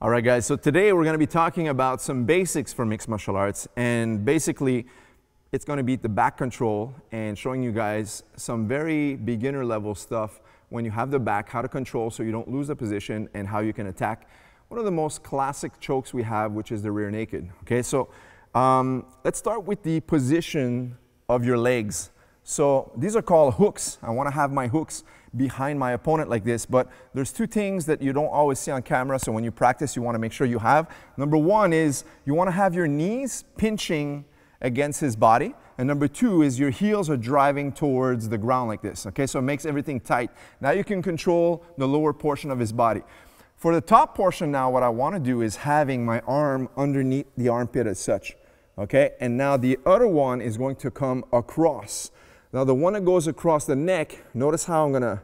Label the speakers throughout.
Speaker 1: All right, guys, so today we're going to be talking about some basics for mixed martial arts. And basically, it's going to be the back control and showing you guys some very beginner level stuff when you have the back, how to control so you don't lose the position and how you can attack one of the most classic chokes we have, which is the rear naked. Okay, so um, let's start with the position of your legs. So these are called hooks. I want to have my hooks behind my opponent like this, but there's two things that you don't always see on camera, so when you practice, you want to make sure you have. Number one is you want to have your knees pinching against his body. And number two is your heels are driving towards the ground like this. Okay, so it makes everything tight. Now you can control the lower portion of his body. For the top portion now, what I want to do is having my arm underneath the armpit as such. Okay, and now the other one is going to come across. Now the one that goes across the neck, notice how I'm gonna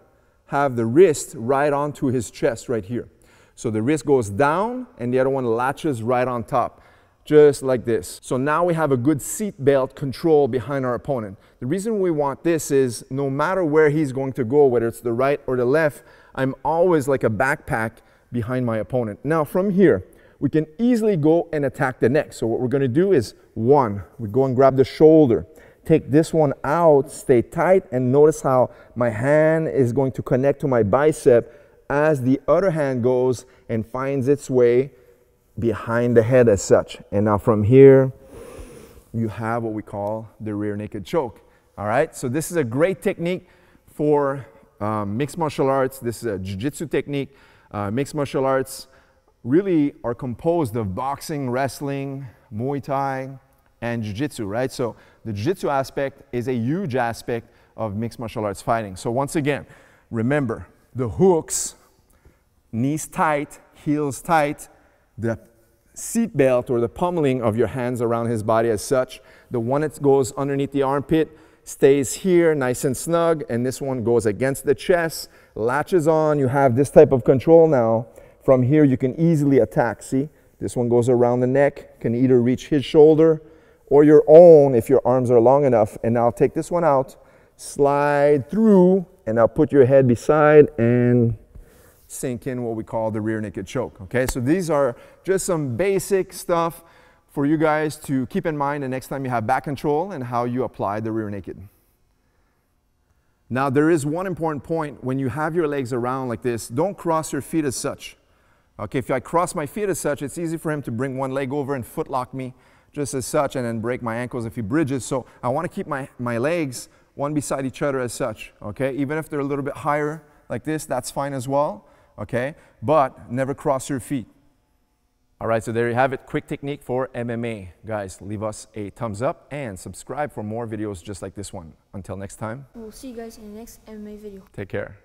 Speaker 1: have the wrist right onto his chest right here. So the wrist goes down and the other one latches right on top, just like this. So now we have a good seat belt control behind our opponent. The reason we want this is no matter where he's going to go, whether it's the right or the left, I'm always like a backpack behind my opponent. Now from here, we can easily go and attack the neck. So what we're gonna do is one, we go and grab the shoulder take this one out, stay tight, and notice how my hand is going to connect to my bicep as the other hand goes and finds its way behind the head as such. And now from here, you have what we call the rear naked choke. All right, so this is a great technique for um, mixed martial arts. This is a jiu-jitsu technique. Uh, mixed martial arts really are composed of boxing, wrestling, Muay Thai, and jiu-jitsu, right? So the jiu-jitsu aspect is a huge aspect of mixed martial arts fighting. So once again, remember the hooks, knees tight, heels tight, the seat belt or the pummeling of your hands around his body as such. The one that goes underneath the armpit stays here nice and snug and this one goes against the chest, latches on. You have this type of control now. From here you can easily attack, see? This one goes around the neck, can either reach his shoulder or your own if your arms are long enough. And now take this one out, slide through, and now put your head beside and sink in what we call the rear naked choke. Okay, so these are just some basic stuff for you guys to keep in mind the next time you have back control and how you apply the rear naked. Now, there is one important point when you have your legs around like this, don't cross your feet as such. Okay, if I cross my feet as such, it's easy for him to bring one leg over and footlock me just as such and then break my ankles if he bridges. So I want to keep my, my legs one beside each other as such, okay? Even if they're a little bit higher like this, that's fine as well, okay? But never cross your feet. All right, so there you have it. Quick technique for MMA. Guys, leave us a thumbs up and subscribe for more videos just like this one. Until next time.
Speaker 2: We'll see you guys in the next MMA video.
Speaker 1: Take care.